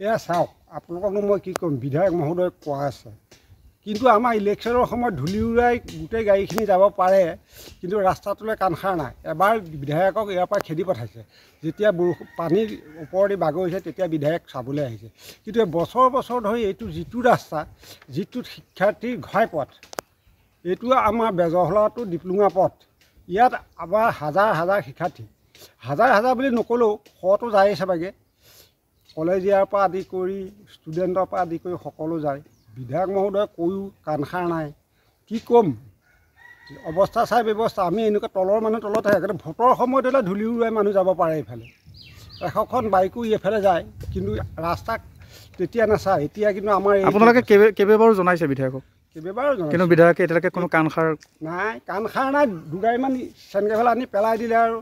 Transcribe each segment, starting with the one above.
এয়া চাওক আপোনালোককনো মই কি ক'ম? বিধায়ক মহোদয় কোৱা আছে। কিন্তু আমাৰ ইলেকশ্যনৰ সময়ত ধূলি উৰাই গোটেই গাড়ীখিনি যাব পাৰে কিন্তু ৰাস্তাটোলৈ কাণসাৰ নাই। এবাৰ বিধায়কক ইয়াৰ পৰা খেদি পঠাইছে। যেতিয়া বৰষুণ পানীৰ ওপৰেদি বাগৰিছে তেতিয়া বিধায়ক চাবলৈ আহিছে। কিন্তু বছৰ বছৰ ধৰি এইটো যিটো ৰাস্তা যিটো শিক্ষাৰ্থীৰ ঘাই পথ এইটো আমাৰ বেজহলাটো ডিপ্লুঙা পথ। ইয়াত আমাৰ হাজাৰ হাজাৰ শিক্ষাৰ্থী। হাজাৰ হাজাৰ বুলি নক'লেও শটো যায়েই চাবাগে। কলেজীয়াৰ পৰা আদি কৰি ষ্টুডেণ্টৰ পৰা আদি কৰি সকলো যায়। বিধায়ক মহোদয়ে কৈও কাণসাৰ নাই। কি ক'ম? অৱস্থা চাই ব্যৱস্থা। আমি এনেকুৱা তলৰ মানুহ তলত থাকে কিন্তু ভোটৰ সময়ত হ'লে ধূলি উৰুৱাই মানুহ যাব পাৰে এইফালে। এশখন বাইকো এইফালে যায় কিন্তু ৰাস্তাক তেতিয়া নাচায়। এতিয়া কিন্তু আমাৰ আপোনালোকে কেইবা কেইবাবাৰো জনাইছে বিধায়কক। কিন্তু বিধায়কে এতিয়ালৈকে কোনো কাণসাৰ নাই কাণ খাৰ নাই দুগাড়ীমান চেনকেফালে আনি পেলাই দিলে আৰু।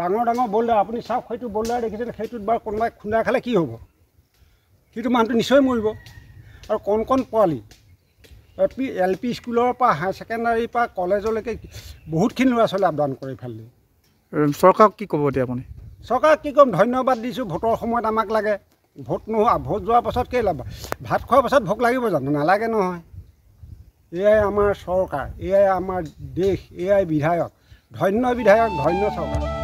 ডাঙৰ ডাঙৰ বল্ডাৰ আপুনি চাওক সেইটো বল্ডাৰ দেখিছে সেইটোত বাৰু কোনোবাই খুন্দা খালে কি হ'ব? সেইটো মানুহটো নিশ্চয় মৰিব। আৰু কণ কণ পোৱালি। এল পি এল পি স্কুলৰ পৰা হায়াৰ ছেকেণ্ডাৰীৰ পৰা কলেজলৈকে বহুতখিনি ল'ৰা ছোৱালী আপডাউন কৰে ইফালে চৰকাৰক কি ক'ব এতিয়া আপুনি? চৰকাৰক কি ক'ম ধন্যবাদ দিছোঁ ভোটৰ সময়ত আমাক লাগে। ভোট নোহোৱা ভোট যোৱাৰ পাছত কেই লাভ ভাত খোৱাৰ পাছত ভোক লাগিব জানো? নালাগে নহয়। এয়াই আমাৰ চৰকাৰ এয়াই আমাৰ দেশ এয়াই বিধায়ক ধন্য বিধায়ক ধন্য চৰকাৰ।